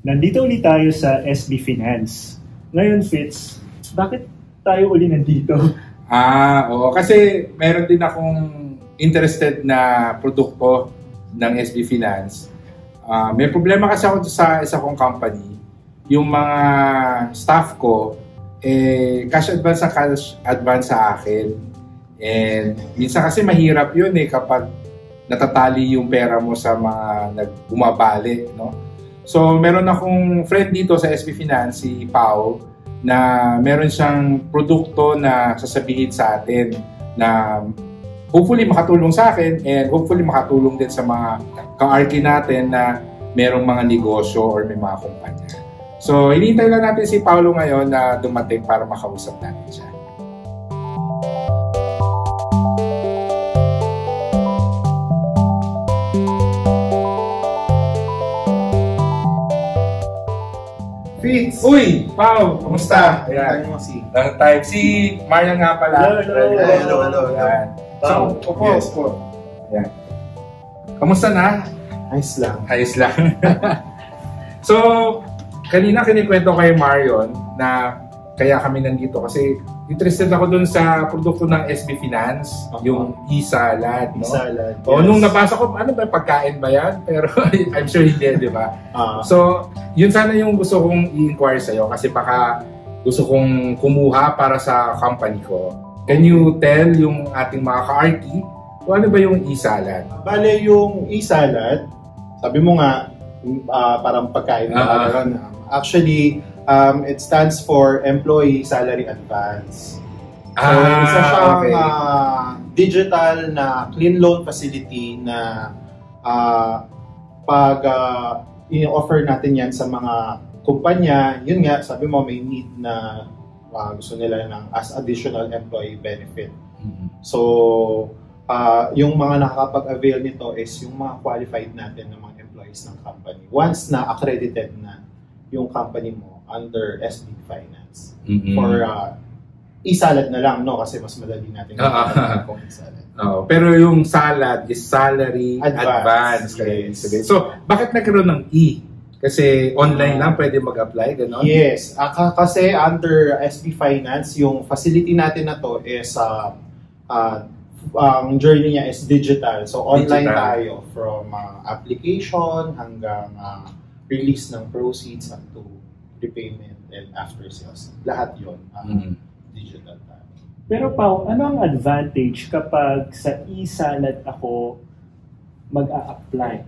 Nandito ulit tayo sa SB Finance. Ngayon, Fitz, bakit tayo uli nandito? Ah, oo. Kasi meron din akong interested na produkto ng SB Finance. Ah, may problema kasi ako sa isa kong company. Yung mga staff ko, eh, cash advance sa cash advance sa akin. And minsan kasi mahirap yun eh kapag natatali yung pera mo sa mga nagbumabali, no? So, meron akong friend dito sa SB Finance, si Pao, na meron siyang produkto na sasabihin sa atin na hopefully makatulong sa akin and hopefully makatulong din sa mga ka-RK natin na merong mga negosyo or may mga kumpanya. So, hinihintay lang natin si Paolo ngayon na dumating para makausap natin siya. Fitz! Uy! Pao! Kamusta? Ayan. Si... Long time. Si Marian nga pala. Hello, hello. Hello, hello, hello. Ayan. So, Pao. upo, Yes. upo. Ayan. Kamusta na? Ayos lang. Ayos lang. so, kanina kinikwento kay Marion na kaya kami nandito kasi interested ako dun sa produkto ng SB Finance, Uh-huh. yung e-salad. No? Salad. O, nung nabasa ko, ano ba, pagkain ba yan? Pero I'm sure hindi, di ba? Ah, So, yun sana yung gusto kong i-inquire sa'yo kasi baka gusto kong kumuha para sa company ko. Can you tell yung ating mga ka-RT kung ano ba yung e-salad? bale, yung e-salad, sabi mo nga, ah, parang pagkain na parang, Actually, um, it stands for Employee Salary Advance. So, isa siyang okay. ah, digital na clean loan facility na ah, pag ah, i-offer natin yan sa mga kumpanya, yun nga, sabi mo may need na ah, gusto nila ng as additional employee benefit. Mhm. So, ah, yung mga nakakapag-avail nito is yung mga qualified natin ng mga employees ng company. Once na accredited na yung company mo under SB Finance. Mhm. For ah, e-salad na lang, no? Kasi mas madali natin gawin kung e-salad. Oo, pero yung salad is salary Advance, advance. yes. So, bakit nagkaroon ng E? Kasi online lang pwede mag-apply, gano'n? Yes. Ka- kasi under SB Finance, yung facility natin na to is ah, ah, ang journey niya is digital. So online Digital. tayo from ah, application hanggang ah, release ng proceeds up to repayment and after sales. Lahat 'yon Mhm. digital tayo. Pero Pao, ano ang advantage kapag sa e-salad ako mag-a-apply?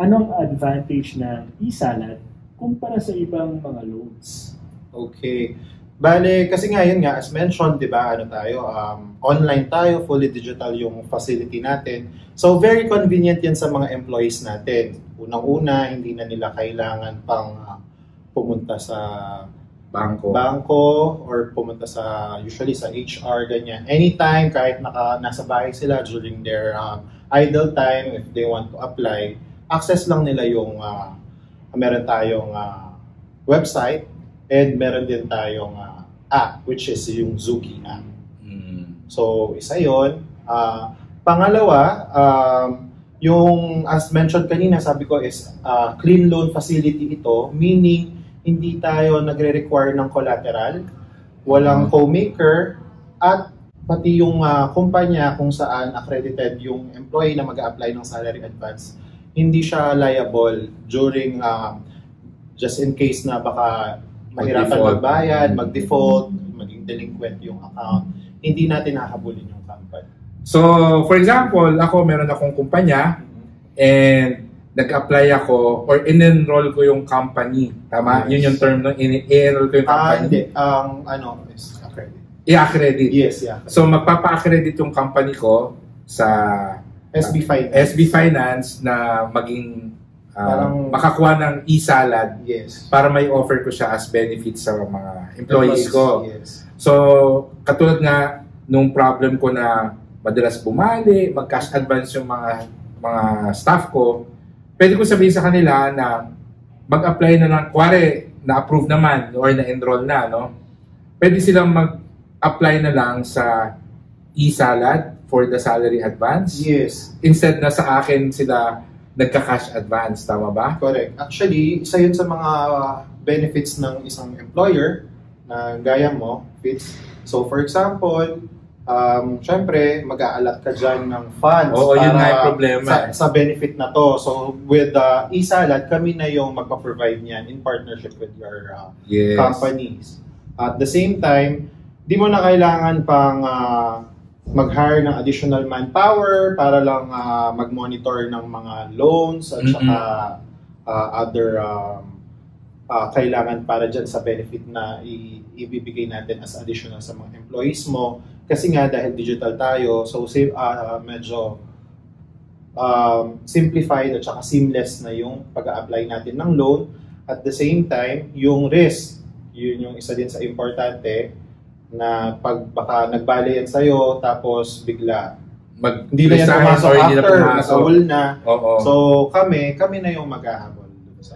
Ano ang advantage ng e-salad kumpara sa ibang mga loans? Okay. Bale, kasi nga yun nga, as mentioned, di ba, ano tayo, um, online tayo, fully digital yung facility natin. So, very convenient yan sa mga employees natin. Unang-una, hindi na nila kailangan pang uh, pumunta sa Bangko. bangko or pumunta sa, usually sa HR, ganyan. Anytime, kahit naka, nasa bahay sila during their um, idle time, if they want to apply, access lang nila yung, uh, meron tayong uh, website and meron din tayong uh, app, which is yung Zuki app. Mhm. So, isa yon. Ah, pangalawa, um, yung as mentioned kanina, sabi ko is ah, clean loan facility ito, meaning hindi tayo nagre-require ng collateral, walang co-maker, at pati yung ah, kumpanya kung saan accredited yung employee na mag apply ng salary advance, hindi siya liable during ah, just in case na baka mahirapan Mag-default. magbayad, mag-default, maging delinquent yung account, hindi natin hahabulin yung company. So, for example, ako meron akong kumpanya and nag-apply ako or in-enroll ko yung company. Tama? Yes. Yun yung term ng in-enroll ko yung Ah, company. hindi. Ang ano is accredited. I-accredit. Yes, yeah. So, magpapa-accredit yung company ko sa SB Finance. SB Finance na maging ah, Parang- makakuha ng e-salad Yes. para may offer ko siya as benefits sa mga employees ko. Yes. So, katulad nga nung problem ko na madalas bumali, mag-cash advance yung mga mga staff ko, pwede ko sabihin sa kanila na mag-apply na lang, kuwari, na-approve naman or na-enroll na, no? Pwede silang mag-apply na lang sa e-salad for the salary advance. Yes. Instead na sa akin sila nagka-cash advance, tama ba? Correct. Actually, isa yun sa mga benefits ng isang employer na gaya mo, Fitz. So, for example, um, syempre, mag-aalat ka dyan ng funds Oo, yun nga yung problema sa, eh. sa benefit na to. So, with uh, e-salad, kami na yung magpa-provide niyan in partnership with your uh, Yes. companies. At the same time, di mo na kailangan pang ah, mag-hire ng additional manpower para lang ah, mag-monitor ng mga loans at saka ah, other um, ah, kailangan para dyan sa benefit na i- ibibigay natin as additional sa mga employees mo. Kasi nga dahil digital tayo, so ah, medyo um, simplified at saka seamless na yung pag-apply natin ng loan. At the same time, yung risk, yun yung isa din sa importante na pag baka nagbali yan sa'yo tapos bigla Mag hindi na yan pumasok or hindi na after, pumasok. na. Oo. So kami, kami na yung maghahabol.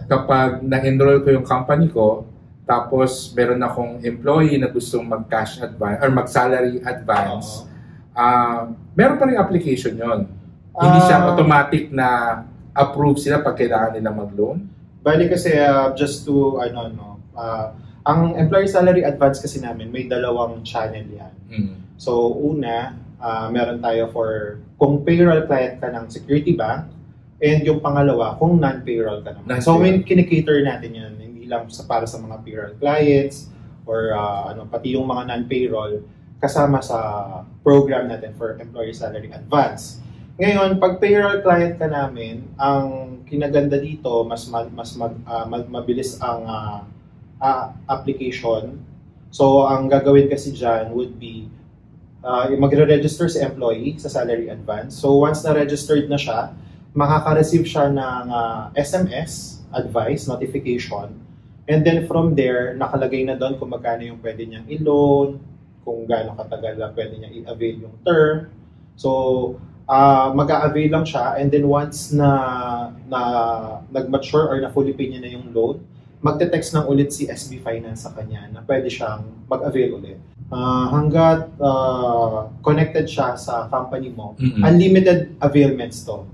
kapag na-enroll ko yung company ko, tapos meron akong employee na gustong mag-cash advance or mag-salary advance, ah meron pa rin application yon. Hindi siya Ah. automatic na approve sila pag kailangan nilang mag-loan. Bali kasi uh, just to ano no, ah, ang employee salary advance kasi namin may dalawang channel yan. Mm. So una, ah, meron tayo for kung payroll client ka ng security bank and yung pangalawa kung non-payroll ka naman. So may kinikater natin hindi lang sa para sa mga payroll clients or ah, ano pati yung mga non-payroll kasama sa program natin for employee salary advance. Ngayon, pag payroll client ka namin, ang kinaganda dito, mas ma- mas mag- ah, mag- mabilis ang ah, ah, application. So, ang gagawin kasi dyan would be uh, magre-register si employee sa salary advance. So, once na-registered na siya, makaka-receive siya ng ah, SMS, advice, notification. And then from there, nakalagay na doon kung magkano yung pwede niyang i-loan, kung gaano katagal na pwede niyang i-avail yung term. So, ah mag-a-avail lang siya and then once na na nag-mature or na fully pay niya na yung loan, magte-text lang ulit si SB Finance sa kanya na pwede siyang mag-avail ulit. Ah, hanggat ah, connected siya sa company mo, Mm-mm. unlimited availments to.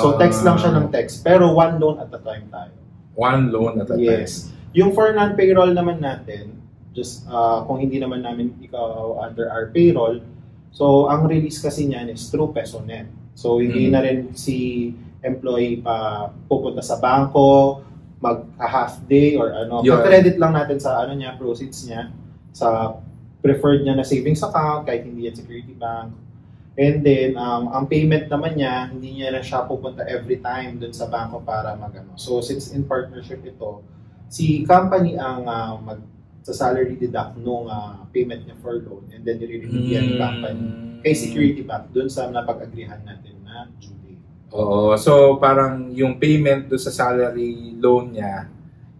So text lang siya ng text, pero one loan at a time tayo. One loan at a Yes. Yung for non-payroll naman natin, just ah, kung hindi naman namin ikaw under our payroll, so ang release kasi niyan is through PesoNet. So hindi Mm. na rin si employee pa pupunta sa bangko, mag half day or ano. Yun. credit lang natin sa ano niya, proceeds niya sa preferred niya na savings account kahit hindi yan security bank. And then, um, ang payment naman niya, hindi niya na siya pupunta every time dun sa bangko para magano. So, since in partnership ito, si company ang uh, mag sa salary deduct nung ah, payment niya for loan and then nire-review yan ng company kay security bank dun sa napag-agrihan natin na due date. Oo. So, parang yung payment do sa salary loan niya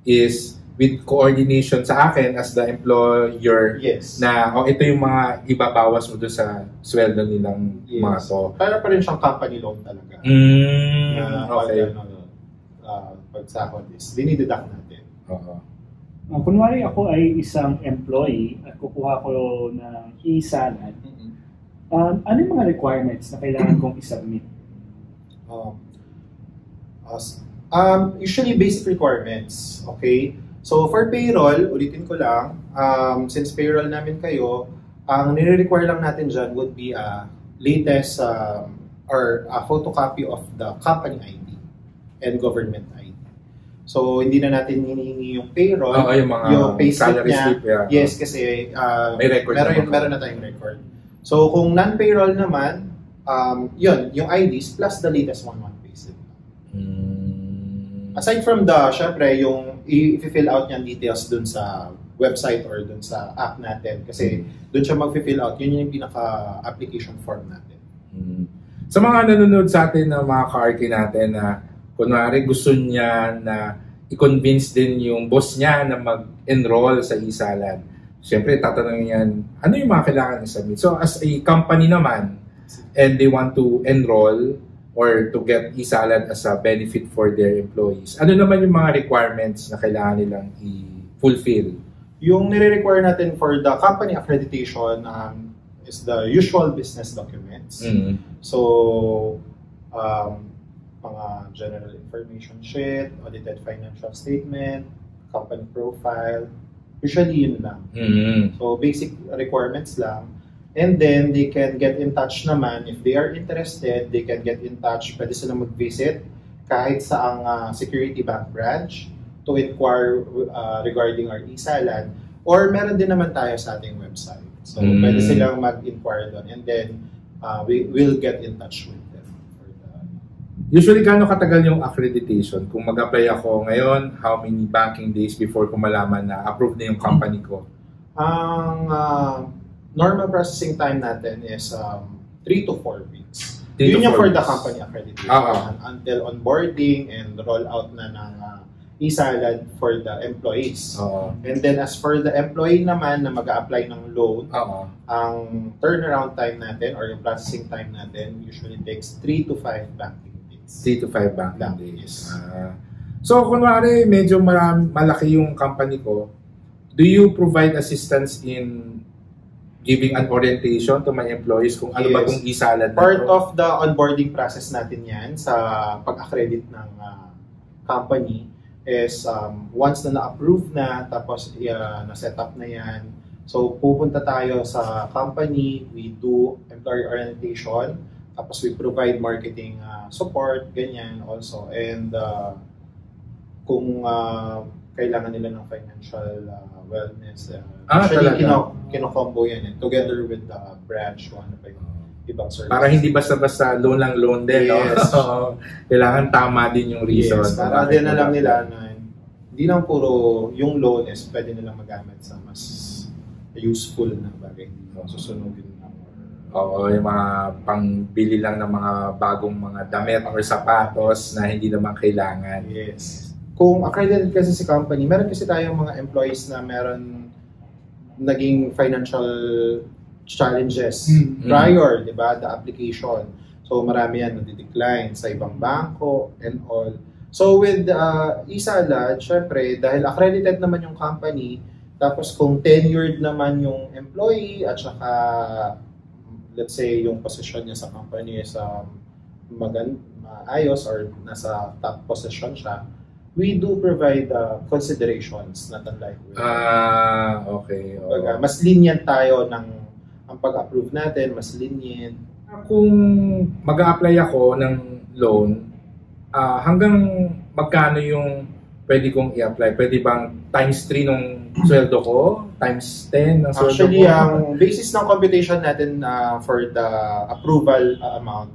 is with coordination sa akin as the employer Yes. na oh, ito yung mga ibabawas mo do sa sweldo nilang Yes. mga to. Para pa rin siyang company loan talaga. Mm, Na okay. pag, ano, ah, pag sahod is dinideduct natin. Oo. Uh, kunwari ako ay isang employee at kukuha ko ng e-salad, um, ano yung mga requirements na kailangan kong isubmit? Um, as- um, usually basic requirements, okay? So for payroll, ulitin ko lang, um, since payroll namin kayo, ang nire-require lang natin dyan would be a latest um, or a photocopy of the company ID and government ID. So hindi na natin hinihingi yung payroll, Oo, yung mga yung payslip salary niya. slip. Yeah. Yes, kasi uh, May record meron, naman. meron na tayong record. So kung non-payroll naman, um, yun, yung IDs plus the latest one one payslip. Mm. Aside from the, syempre, yung i-fill out niyan details dun sa website or dun sa app natin. Kasi dun siya mag-fill out, yun yung pinaka-application form natin. Mm. Sa mga nanonood sa atin na mga ka natin na kunwari gusto niya na i-convince din yung boss niya na mag-enroll sa e-salad. Siyempre, tatanungin yan, ano yung mga kailangan i-submit? So, as a company naman, and they want to enroll or to get e-salad as a benefit for their employees, ano naman yung mga requirements na kailangan nilang i-fulfill? Yung nire-require natin for the company accreditation um, is the usual business documents. Mm. So, um, mga general information sheet, audited financial statement, company profile. Usually yun lang. Mm. So basic requirements lang. And then they can get in touch naman. If they are interested, they can get in touch. Pwede sila mag-visit kahit sa ang ah, Security Bank branch to inquire uh, regarding our e-salad. Or meron din naman tayo sa ating website. So Mm. pwede silang mag-inquire doon. And then uh, we will get in touch with them. For the, Usually, gaano katagal yung accreditation? Kung mag-apply ako ngayon, how many banking days before ko malaman na approved na yung company ko? ang ah, normal processing time natin is um, 3 to 4 weeks. Three Yun yung for the weeks. company accreditation. Ah, Until onboarding and rollout na ng uh, e-salad for the employees. Oo. And then as for the employee naman na mag apply ng loan, Oo. ang turnaround time natin or yung processing time natin usually takes 3 to 5 banking days. 3 to 5 banking Banking days. days. Ah. so, kunwari, medyo marami, malaki yung company ko, do you provide assistance in giving an orientation to my employees kung ano ba Yes. kung isalad na Part to? of the onboarding process natin yan sa pag-accredit ng uh, company is um, once na na-approve na, tapos uh, na-set up na yan, so pupunta tayo sa company, we do employee orientation, tapos we provide marketing uh, support, ganyan also. And uh, kung uh, kailangan nila ng financial uh, wellness, uh, Ah, actually, talaga? kino- kino-combo yan eh, together with the branch, kung ano pa yung ibang service. Para hindi basta-basta loan lang loan din, Yes. no? Kailangan tama din yung reason. Yes, para din alam mo- nila na hindi lang puro yung loan is pwede nilang magamit sa mas useful na bagay. Lang. Oo, yung mga pangbili lang ng mga bagong mga damit or sapatos na hindi naman kailangan. Yes. Kung accredited kasi si company, meron kasi tayong mga employees na meron naging financial challenges Mm. prior, di ba, the application. So marami yan na-decline sa ibang bangko and all. So with uh, Isalad, syempre, dahil accredited naman yung company, tapos kung tenured naman yung employee at saka let's say yung position niya sa company is um, magan maayos or nasa top position siya, we do provide uh, considerations unlike with Ah, okay. oo. Kumbaga, mas lenient tayo ng ang pag-approve natin, mas lenient. Kung mag apply ako ng loan, ah, hanggang magkano yung pwede kong i-apply? Pwede bang times 3 nung sweldo ko? Times 10 ng sweldo Actually, ko? ang basis ng computation natin uh, for the approval uh, amount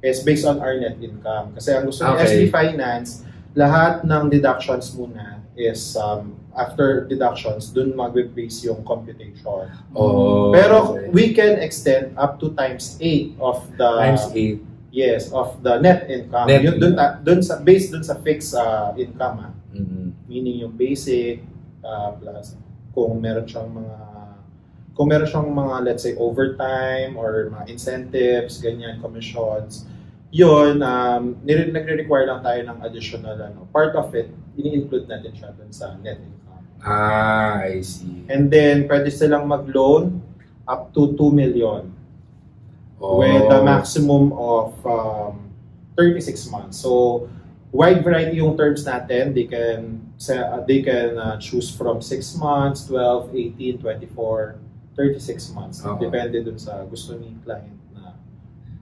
is based on our net income. Kasi ang gusto ng Okay. SB Finance, lahat ng deductions muna is um, after deductions, dun mag-base yung computation. Oh, Pero okay. we can extend up to times 8 of the times 8. yes, of the net income. Net Yun, dun, income. dun sa based dun sa fixed uh, income ah. Mhm. meaning yung basic uh, plus kung meron siyang mga kung meron siyang mga let's say overtime or mga incentives, ganyan, commissions, yun, um, nire- nagre-require lang tayo ng additional ano, part of it, ini-include natin siya dun sa net income. Ah, I see. And then, pwede silang mag-loan up to 2 million Oh. with a maximum of um, 36 months. So, wide variety yung terms natin. They can sa- they can uh, choose from 6 months, 12, 18, 24, 36 months. Oo. Depende dun sa gusto ni client.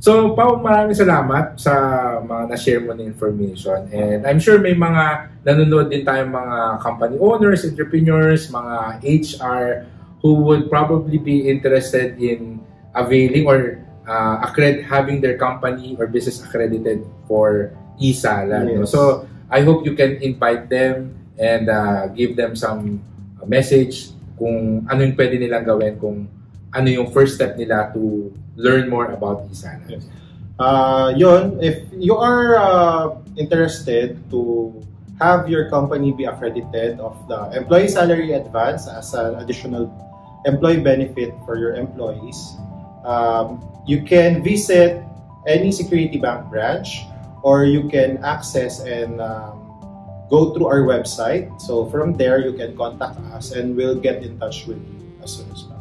So, Pao, maraming salamat sa mga na-share mo na information. And I'm sure may mga nanonood din tayong mga company owners, entrepreneurs, mga HR who would probably be interested in availing or uh, accred- having their company or business accredited for e-salad. no? Yes. So, I hope you can invite them and uh, give them some message kung ano yung pwede nilang gawin, kung ano yung first step nila to learn more about e-salad. Yes. Uh, yun, if you are uh, interested to have your company be accredited of the employee salary advance as an additional employee benefit for your employees, um, you can visit any security bank branch or you can access and um, go through our website. So from there, you can contact us and we'll get in touch with you as soon as possible.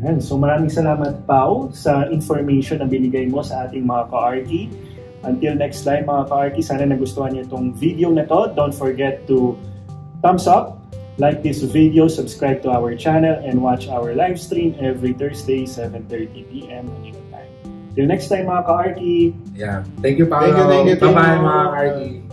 Ayan. So maraming salamat, Pao, sa information na binigay mo sa ating mga ka-RT. Until next time mga ka-Arky, sana nagustuhan niyo itong video na to. Don't forget to thumbs up, like this video, subscribe to our channel, and watch our live stream every Thursday, 7.30pm Manila time. Till next time mga ka-Arky, Yeah. Thank you, Paolo. Thank you, thank you, thank Bye-bye, mga Arky.